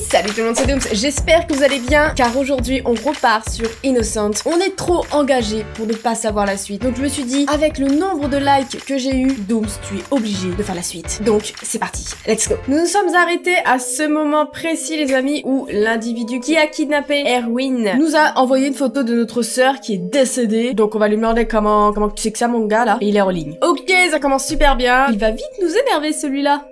salut tout le monde, c'est Dooms, j'espère que vous allez bien, car aujourd'hui on repart sur Innocent. On est trop engagé pour ne pas savoir la suite, donc je me suis dit, avec le nombre de likes que j'ai eu, Dooms, tu es obligé de faire la suite. Donc c'est parti, let's go. Nous nous sommes arrêtés à ce moment précis les amis, où l'individu qui a kidnappé Erwin nous a envoyé une photo de notre sœur qui est décédée, donc on va lui demander comment, comment tu sais que ça mon gars là, et il est en ligne. Ok, ça commence super bien, il va vite nous énerver celui-là.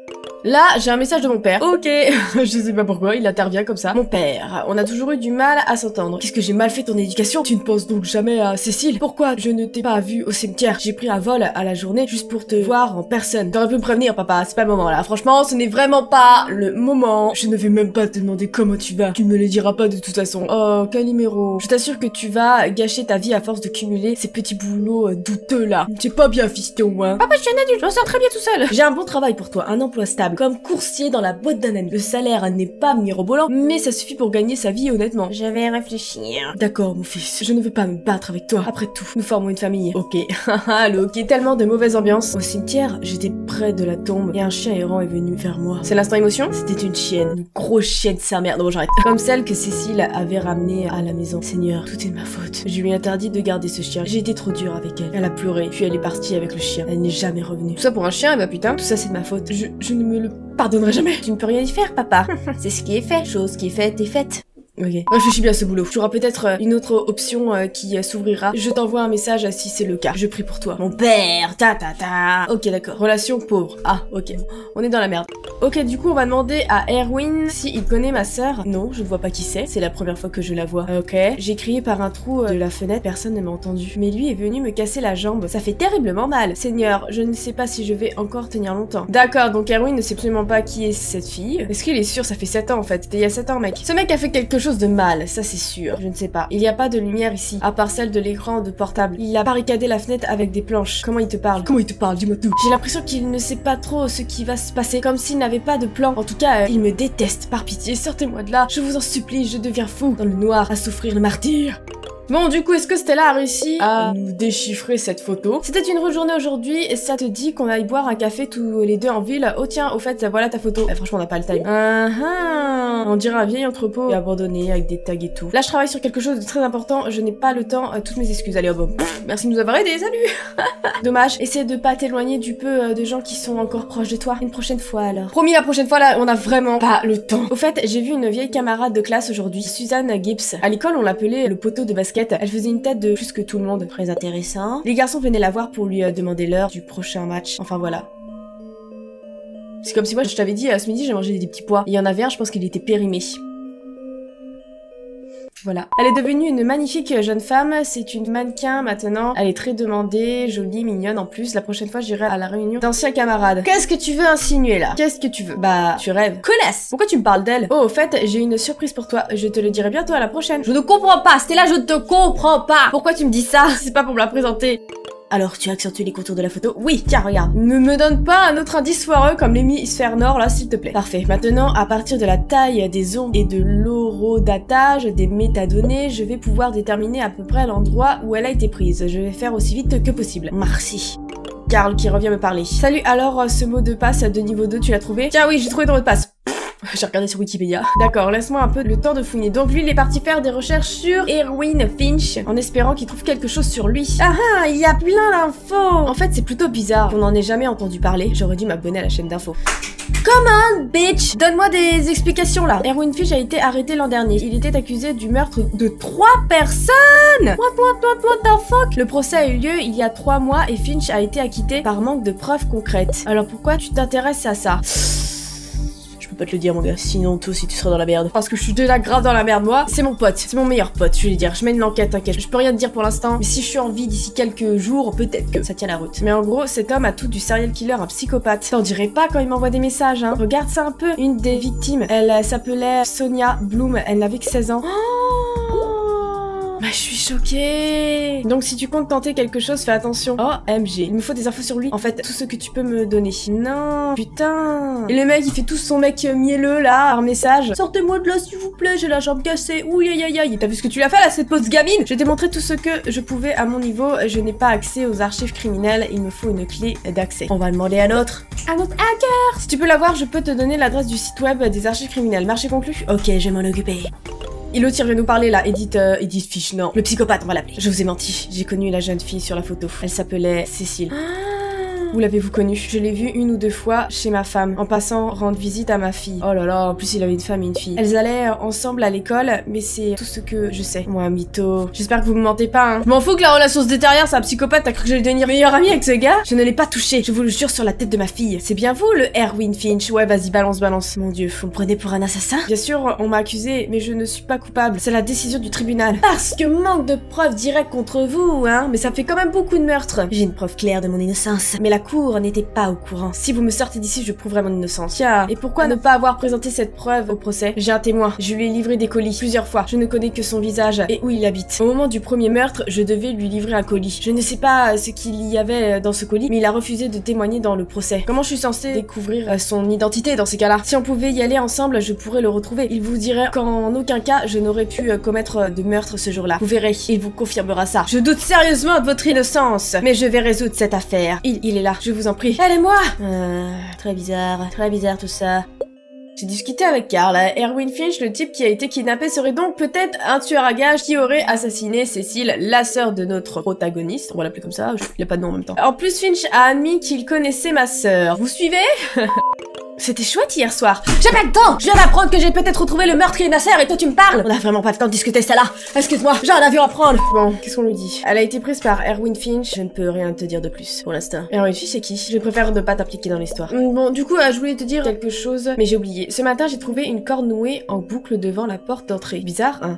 Là, j'ai un message de mon père. Ok, je sais pas pourquoi, il intervient comme ça. Mon père, on a toujours eu du mal à s'entendre. Qu'est-ce que j'ai mal fait ton éducation? Tu ne penses donc jamais à Cécile Pourquoi je ne t'ai pas vu au cimetière? J'ai pris un vol à la journée juste pour te voir en personne. T'aurais pu me prévenir, papa, c'est pas le moment là. Franchement, ce n'est vraiment pas le moment. Je ne vais même pas te demander comment tu vas. Tu me le diras pas de toute façon. Oh, Calimero. Je t'assure que tu vas gâcher ta vie à force de cumuler ces petits boulots euh, douteux là. C'est pas bien, fiston, hein. Papa, je suis un adulte, je m'en sors très bien tout seul. J'ai un bon travail pour toi, un emploi stable comme coursier dans la boîte d'un ami. Le salaire n'est pas mirobolant, mais ça suffit pour gagner sa vie honnêtement. Je vais réfléchir. D'accord, mon fils. Je ne veux pas me battre avec toi. Après tout, nous formons une famille. Ok. Allô, ok. Tellement de mauvaise ambiance. Au cimetière, j'étais près de la tombe et un chien errant est venu vers moi. C'est l'instant émotion? C'était une chienne. Une grosse chienne de sa mère. Non, bon, j'arrête. Comme celle que Cécile avait ramenée à la maison. Seigneur, tout est de ma faute. Je lui ai interdit de garder ce chien. J'ai été trop dur avec elle. Elle a pleuré, puis elle est partie avec le chien. Elle n'est jamais revenue. Tout ça pour un chien, bah putain, tout ça c'est de ma faute. Je, je ne me le pardonnerai jamais. Tu ne peux rien y faire, papa. C'est ce qui est fait. Chose qui est faite est faite. Ok. Réfléchis bien à ce boulot. Tu auras peut-être euh, une autre option euh, qui euh, s'ouvrira. Je t'envoie un message si c'est le cas. Je prie pour toi. Mon père, ta ta ta. Ok, d'accord. Relation pauvre. Ah, ok. On est dans la merde. Ok, du coup, on va demander à Erwin s'il connaît ma sœur. Non, je ne vois pas qui c'est. C'est la première fois que je la vois. Ok. J'ai crié par un trou de la fenêtre. Personne ne m'a entendu. Mais lui est venu me casser la jambe. Ça fait terriblement mal. Seigneur, je ne sais pas si je vais encore tenir longtemps. D'accord, donc Erwin ne sait absolument pas qui est cette fille. Est-ce qu'il est sûr Ça fait 7 ans en fait. C'était il y a 7 ans, mec. Ce mec a fait quelque chose de mal, ça c'est sûr. Je ne sais pas. Il n'y a pas de lumière ici, à part celle de l'écran de portable. Il a barricadé la fenêtre avec des planches. Comment il te parle? Comment il te parle? Dis-moi tout. J'ai l'impression qu'il ne sait pas trop ce qui va se passer, comme s'il n'avait pas de plan. En tout cas, euh, il me déteste. Par pitié, sortez-moi de là. Je vous en supplie, je deviens fou dans le noir à souffrir le martyr. Bon, du coup, est-ce que Stella a réussi à nous déchiffrer cette photo? C'était une journée aujourd'hui et ça te dit qu'on aille boire un café tous les deux en ville? Oh tiens, au fait, voilà ta photo. Eh, franchement, on n'a pas le time. Ah ah On dirait un vieil entrepôt abandonné avec des tags et tout. Là, je travaille sur quelque chose de très important. Je n'ai pas le temps. Euh, toutes mes excuses. Allez, oh bon. Merci de nous avoir aidés. Salut Dommage. Essaie de pas t'éloigner du peu euh, de gens qui sont encore proches de toi. Une prochaine fois alors. Promis, la prochaine fois, là, on a vraiment pas le temps. Au fait, j'ai vu une vieille camarade de classe aujourd'hui, Suzanne Gibbs. À l'école, on l'appelait le poteau de basket elle faisait une tête de plus que tout le monde. Très intéressant. Les garçons venaient la voir pour lui euh, demander l'heure du prochain match. Enfin voilà. C'est comme si moi je t'avais dit, à ce midi j'ai mangé des petits pois. Il y en avait un, je pense qu'il était périmé. Voilà. Elle est devenue une magnifique jeune femme, c'est une mannequin maintenant. Elle est très demandée, jolie, mignonne en plus. La prochaine fois, j'irai à la réunion d'anciens camarades. Qu'est-ce que tu veux insinuer là? Qu'est-ce que tu veux? Bah, tu rêves. Connasse Pourquoi tu me parles d'elle? Oh, au fait, j'ai une surprise pour toi. Je te le dirai bientôt à la prochaine. Je ne comprends pas, Stella, je ne te comprends pas Pourquoi tu me dis ça? C'est pas pour me la présenter. Alors, tu accentues les contours de la photo? Oui, tiens, regarde. Ne me donne pas un autre indice foireux comme l'hémisphère nord, là, s'il te plaît. Parfait. Maintenant, à partir de la taille des ondes et de l'horodatage des métadonnées, je vais pouvoir déterminer à peu près l'endroit où elle a été prise. Je vais faire aussi vite que possible. Merci. Carl qui revient me parler. Salut, alors, ce mot de passe de niveau 2, tu l'as trouvé? Tiens, oui, j'ai trouvé ton mot de passe. J'ai regardé sur Wikipédia. D'accord, laisse-moi un peu le temps de fouiner. Donc lui, il est parti faire des recherches sur Erwin Finch, en espérant qu'il trouve quelque chose sur lui. Ah ah, il y a plein d'infos En fait, c'est plutôt bizarre qu'on n'en ait jamais entendu parler. J'aurais dû m'abonner à la chaîne d'infos. Come on, bitch Donne-moi des explications, là. Erwin Finch a été arrêté l'an dernier. Il était accusé du meurtre de trois personnes What, what, what, what the fuck Le procès a eu lieu il y a trois mois et Finch a été acquitté par manque de preuves concrètes. Alors pourquoi tu t'intéresses à ça? Peux pas te le dire mon gars, sinon toi aussi tu seras dans la merde. Parce que je suis déjà grave dans la merde moi. C'est mon pote, c'est mon meilleur pote, je vais lui dire. Je mène l'enquête, t'inquiète. Je peux rien dire pour l'instant, mais si je suis en vie d'ici quelques jours, peut-être que ça tient la route. Mais en gros, cet homme a tout du serial killer, un psychopathe. T'en dirais pas quand il m'envoie des messages, hein. Regarde ça un peu. Une des victimes, elle s'appelait Sonia Bloom, elle n'avait que 16 ans. Oh Bah, je suis choquée. Donc si tu comptes tenter quelque chose, fais attention. Oh, MG. Il me faut des infos sur lui. En fait, tout ce que tu peux me donner. Non, putain. Et le mec, il fait tout son mec mielleux là, par message. Sortez-moi de là s'il vous plaît, j'ai la jambe cassée. Ouh, aïe aïe aïe. T'as vu ce que tu l'as fait là, cette pause gamine? Je t'ai montré tout ce que je pouvais à mon niveau. Je n'ai pas accès aux archives criminelles. Il me faut une clé d'accès. On va demander à notre... À notre hacker Si tu peux l'avoir, je peux te donner l'adresse du site web des archives criminelles. Marché conclu? Ok, je vais m'en occuper. Il tire vient nous parler là, Edith, euh, Edith Fish, non. Le psychopathe, on va l'appeler. Je vous ai menti, j'ai connu la jeune fille sur la photo. Elle s'appelait Cécile. Ah où l'avez-vous connu Je l'ai vu une ou deux fois chez ma femme, en passant rendre visite à ma fille. Oh là là, en plus il avait une femme et une fille. Elles allaient ensemble à l'école, mais c'est tout ce que je sais. Moi, mytho. J'espère que vous me mentez pas, hein. Je m'en fous que la relation se détériore, c'est un psychopathe, t'as cru que j'allais devenir meilleur ami avec ce gars? Je ne l'ai pas touché, je vous le jure sur la tête de ma fille. C'est bien vous, le Erwin Finch? Ouais, vas-y, balance, balance. Mon dieu, vous me prenez pour un assassin? Bien sûr, on m'a accusé, mais je ne suis pas coupable. C'est la décision du tribunal. Parce que manque de preuves directes contre vous, hein. Mais ça fait quand même beaucoup de meurtres. J'ai une preuve claire de mon innocence. Mais la cour n'était pas au courant. Si vous me sortez d'ici, je prouverai mon innocence. Tiens, et pourquoi ne pas avoir présenté cette preuve au procès? J'ai un témoin. Je lui ai livré des colis plusieurs fois. Je ne connais que son visage et où il habite. Au moment du premier meurtre, je devais lui livrer un colis. Je ne sais pas ce qu'il y avait dans ce colis, mais il a refusé de témoigner dans le procès. Comment je suis censée découvrir son identité dans ces cas-là? Si on pouvait y aller ensemble, je pourrais le retrouver. Il vous dirait qu'en aucun cas, je n'aurais pu commettre de meurtre ce jour-là. Vous verrez, il vous confirmera ça. Je doute sérieusement de votre innocence, mais je vais résoudre cette affaire. Il, il est là, je vous en prie moi euh, Très bizarre, très bizarre tout ça. J'ai discuté avec Carl. Erwin Finch, le type qui a été kidnappé, serait donc peut-être un tueur à gages qui aurait assassiné Cécile, la sœur de notre protagoniste. On va l'appeler comme ça, il a pas de nom en même temps. En plus, Finch a admis qu'il connaissait ma sœur. Vous suivez? C'était chouette hier soir. J'ai pas le temps Je viens d'apprendre que j'ai peut-être retrouvé le meurtrier de ma sœur et toi tu me parles On a vraiment pas le temps de discuter ça là Excuse-moi, j'ai un avion à prendre Bon, qu'est-ce qu'on lui dit? Elle a été prise par Erwin Finch, je ne peux rien te dire de plus pour l'instant. Erwin Finch c'est qui? Je préfère ne pas t'appliquer dans l'histoire. Hmm, bon, du coup, euh, je voulais te dire quelque chose, mais j'ai oublié. Ce matin, j'ai trouvé une corde nouée en boucle devant la porte d'entrée. Bizarre, hein?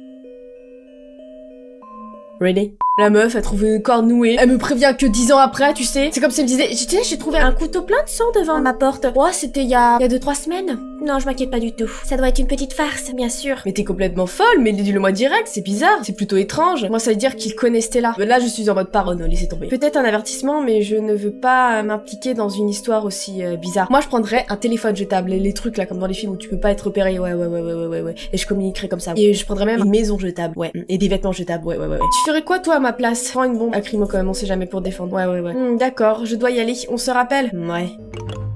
Ready La meuf a trouvé une corde nouée. Elle me prévient que dix ans après, tu sais. C'est comme si elle me disait, tu sais, j'ai trouvé un couteau plein de sang devant ma porte. Oh, c'était il y a, il y a deux, trois semaines. Non, je m'inquiète pas du tout. Ça doit être une petite farce, bien sûr. Mais t'es complètement folle, mais dis-le moi direct, c'est bizarre. C'est plutôt étrange. Moi, ça veut dire qu'il connaît Stella. Là, je suis en mode parano, laissez tomber. Peut-être un avertissement, mais je ne veux pas m'impliquer dans une histoire aussi euh, bizarre. Moi, je prendrais un téléphone jetable, les trucs là, comme dans les films où tu peux pas être repéré. Ouais, ouais, ouais, ouais, ouais, ouais, ouais. Et je communiquerais comme ça. Et je prendrais même une maison jetable. Ouais. Et des vêtements jetables. Ouais, ouais, ouais. Tu ferais quoi, toi, à ma place? Prends une bombe à crime quand même, on sait jamais pour défendre. Ouais, ouais, ouais. Hmm, d'accord, je dois y aller. On se rappelle Ouais.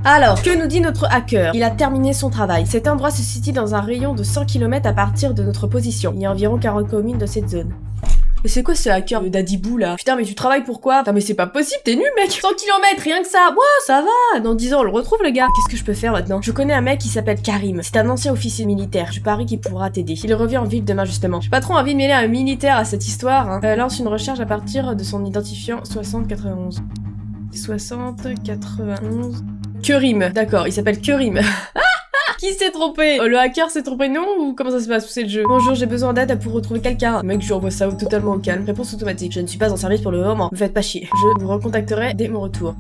Alors, que nous dit notre hacker? Il a terminé son travail. Cet endroit se situe dans un rayon de 100 km à partir de notre position. Il y a environ 40 communes dans cette zone. Mais c'est quoi ce hacker de Dadibou là? Putain mais tu travailles pourquoi Putain mais c'est pas possible, t'es nul mec 100 km, rien que ça Ouah, ça va Dans 10 ans on le retrouve le gars Qu'est-ce que je peux faire maintenant? Je connais un mec qui s'appelle Karim. C'est un ancien officier militaire. Je parie qu'il pourra t'aider. Il revient en ville demain justement. J'ai pas trop envie de mêler un militaire à cette histoire. Hein. Euh, lance une recherche à partir de son identifiant 6091. 60 91 Kerim, d'accord, il s'appelle Kerim. Qui s'est trompé? Oh, Le hacker s'est trompé non ou comment ça se passe? C'est le jeu? Bonjour, j'ai besoin d'aide pour retrouver quelqu'un. Mec, je envoie ça totalement au calme. Réponse automatique. Je ne suis pas en service pour le moment. Me faites pas chier. Je vous recontacterai dès mon retour.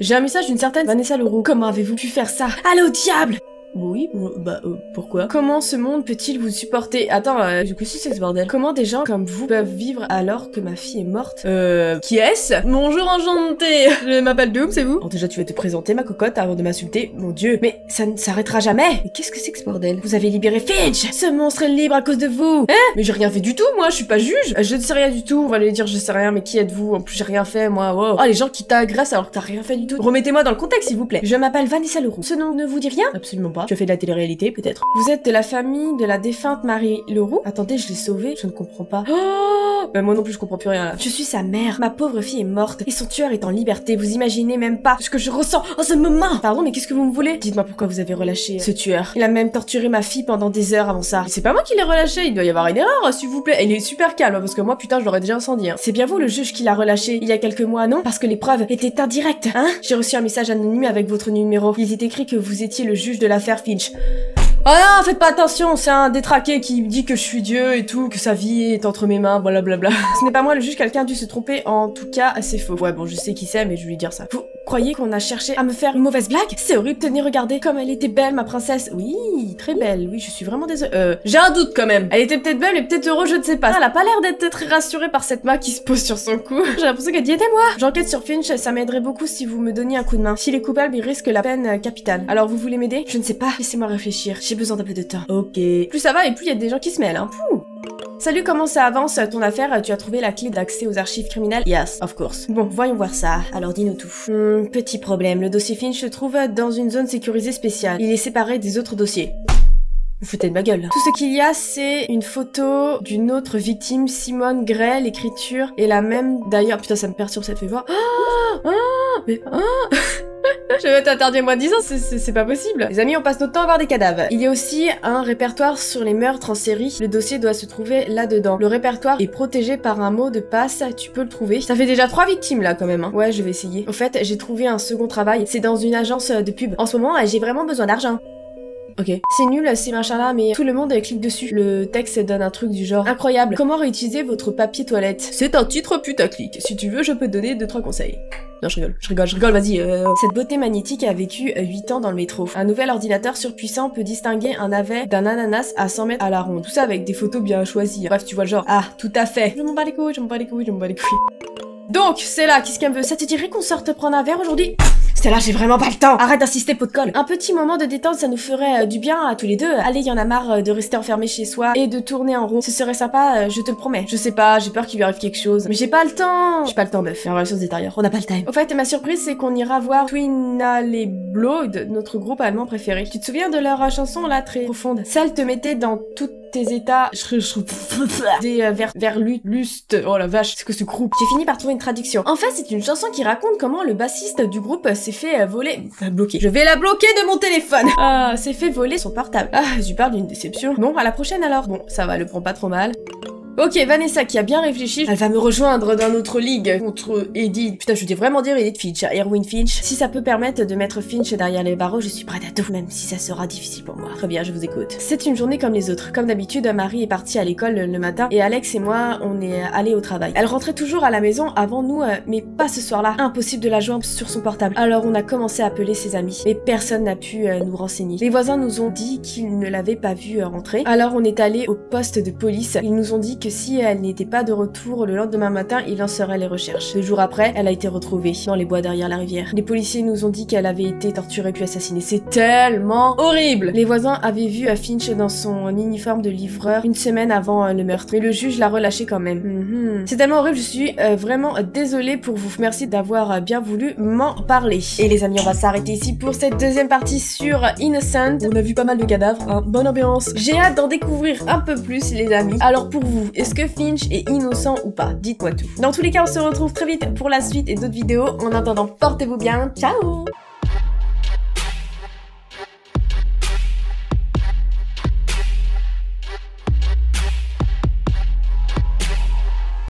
J'ai un message d'une certaine Vanessa Leroux. Comment avez-vous pu faire ça? Allez au diable oui, bah euh, pourquoi Comment ce monde peut-il vous supporter? Attends, euh, du coup si c'est ce bordel. Comment des gens comme vous peuvent vivre alors que ma fille est morte? Euh, qui est-ce? Bonjour enchanté Je m'appelle Doom, c'est vous? Bon déjà tu vas te présenter ma cocotte avant de m'insulter, mon dieu. Mais ça ne s'arrêtera jamais Mais qu'est-ce que c'est que ce bordel? Vous avez libéré Finch Ce monstre est libre à cause de vous Hein? Mais j'ai rien fait du tout, moi, je suis pas juge Je ne sais rien du tout, on va lui dire je sais rien, mais qui êtes-vous? En plus j'ai rien fait, moi, wow. Oh, les gens qui t'agressent alors que t'as rien fait du tout. Remettez-moi dans le contexte s'il vous plaît. Je m'appelle Vanessa Leroux. Ce nom ne vous dit rien? Absolument pas. Tu as fait de la télé-réalité, peut-être. Vous êtes de la famille de la défunte Marie Leroux? Attendez, je l'ai sauvée, je ne comprends pas. Oh moi non plus, je comprends plus rien là. Je suis sa mère, ma pauvre fille est morte, et son tueur est en liberté, vous imaginez même pas ce que je ressens en ce moment Pardon, mais qu'est-ce que vous me voulez? Dites-moi pourquoi vous avez relâché ce tueur. Il a même torturé ma fille pendant des heures avant ça. C'est pas moi qui l'ai relâché, il doit y avoir une erreur, s'il vous plaît. il est super calme, parce que moi, putain, je l'aurais déjà incendié. Hein. C'est bien vous le juge qui l'a relâché il y a quelques mois, non? Parce que les preuves étaient indirectes, hein? J'ai reçu un message anonyme avec votre numéro. Il était écrit que vous étiez le juge de l'affaire Finch. Oh non, faites pas attention, c'est un détraqué qui me dit que je suis Dieu et tout, que sa vie est entre mes mains, blablabla. Ce n'est pas moi le juge, quelqu'un a dû se tromper, en tout cas, c'est faux. Ouais, bon, je sais qui c'est, mais je vais lui dire ça. Croyez qu'on a cherché à me faire une mauvaise blague? C'est horrible, tenez, regardez comme elle était belle, ma princesse. Oui, très belle, oui, je suis vraiment désolée. Euh, j'ai un doute quand même. Elle était peut-être belle, mais peut-être heureuse, je ne sais pas. Elle a pas l'air d'être très rassurée par cette main qui se pose sur son cou. j'ai l'impression qu'elle dit aidez-moi J'enquête sur Finch, ça m'aiderait beaucoup si vous me donniez un coup de main. S'il est coupable, il risque la peine euh, capitale. Alors vous voulez m'aider? Je ne sais pas, laissez-moi réfléchir. J'ai besoin d'un peu de temps. Ok. Plus ça va et plus il y a des gens qui se mêlent, hein. Salut, comment ça avance ton affaire? Tu as trouvé la clé d'accès aux archives criminelles? Yes, of course. Bon, voyons voir ça. Alors dis-nous tout. Hmm, petit problème, le dossier Finch se trouve dans une zone sécurisée spéciale. Il est séparé des autres dossiers. Vous foutez de ma gueule. Tout ce qu'il y a, c'est une photo d'une autre victime, Simone Gray. L'écriture est la même. D'ailleurs, putain, ça me perturbe cette fait voir. Ah, ah, mais ah. Je vais t'interdire moins de 10 ans, c'est pas possible. Les amis, on passe notre temps à voir des cadavres. Il y a aussi un répertoire sur les meurtres en série. Le dossier doit se trouver là-dedans. Le répertoire est protégé par un mot de passe, tu peux le trouver. Ça fait déjà trois victimes là quand même. Hein. Ouais, je vais essayer. Au fait, j'ai trouvé un second travail. C'est dans une agence de pub. En ce moment, j'ai vraiment besoin d'argent. Ok. C'est nul ces machins-là, mais tout le monde clique dessus. Le texte donne un truc du genre incroyable. Comment réutiliser votre papier toilette? C'est un titre putaclic. Si tu veux, je peux te donner 2-3 conseils. Non, je rigole, je rigole, je rigole, vas-y. Euh... Cette beauté magnétique a vécu 8 ans dans le métro. Un nouvel ordinateur surpuissant peut distinguer un navet d'un ananas à 100 mètres à la ronde. Tout ça avec des photos bien choisies. Bref, tu vois le genre. Ah, tout à fait. Je m'en bats les couilles, je m'en bats les couilles, je m'en bats les couilles. Donc, c'est là, qu'est-ce qu'elle veut? Ça te dirait qu'on sorte prendre un verre aujourd'hui? Là, j'ai vraiment pas le temps. Arrête d'insister, pot de colle. Un petit moment de détente, ça nous ferait euh, du bien à tous les deux. Allez, y en a marre euh, de rester enfermé chez soi et de tourner en rond. Ce serait sympa, euh, je te le promets. Je sais pas, j'ai peur qu'il lui arrive quelque chose. Mais j'ai pas le temps. J'ai pas le temps, meuf. En relations intérieures, on n'a pas le time. Au fait, ma surprise, c'est qu'on ira voir Twinale Blood, notre groupe allemand préféré. Tu te souviens de leur chanson là, très profonde? Celle te mettait dans toute tes états des euh, vers, vers lust oh la vache c'est que ce groupe. J'ai fini par trouver une traduction. En fait c'est une chanson qui raconte comment le bassiste du groupe s'est fait euh, voler euh, bloquer. Je vais la bloquer de mon téléphone. Ah s'est fait voler son portable. Ah je parle d'une déception. Bon à la prochaine alors. Bon ça va le prend pas trop mal Ok, Vanessa qui a bien réfléchi, elle va me rejoindre dans notre ligue contre Edith. Putain, je dis vraiment dire Edith Finch, Erwin Finch. Si ça peut permettre de mettre Finch derrière les barreaux, je suis prête à tout, même si ça sera difficile pour moi. Très bien, je vous écoute. C'est une journée comme les autres. Comme d'habitude, Marie est partie à l'école le matin et Alex et moi, on est allés au travail. Elle rentrait toujours à la maison avant nous, euh, mais pas ce soir-là. Impossible de la joindre sur son portable. Alors on a commencé à appeler ses amis, mais personne n'a pu euh, nous renseigner. Les voisins nous ont dit qu'ils ne l'avaient pas vue euh, rentrer. Alors on est allé au poste de police. Ils nous ont dit que si elle n'était pas de retour le lendemain matin, il lancerait les recherches. Le jour après, elle a été retrouvée dans les bois derrière la rivière. Les policiers nous ont dit qu'elle avait été torturée puis assassinée. C'est tellement horrible Les voisins avaient vu Finch dans son uniforme de livreur une semaine avant euh, le meurtre. Mais le juge l'a relâché quand même. Mhm. C'est tellement horrible, je suis euh, vraiment désolée pour vous. Merci d'avoir euh, bien voulu m'en parler. Et les amis, on va s'arrêter ici pour cette deuxième partie sur Innocent. On a vu pas mal de cadavres, hein. bonne ambiance. J'ai hâte d'en découvrir un peu plus les amis. Alors pour vous, est-ce que Finch est innocent ou pas? Dites-moi tout. Dans tous les cas, on se retrouve très vite pour la suite et d'autres vidéos. En attendant, portez-vous bien. Ciao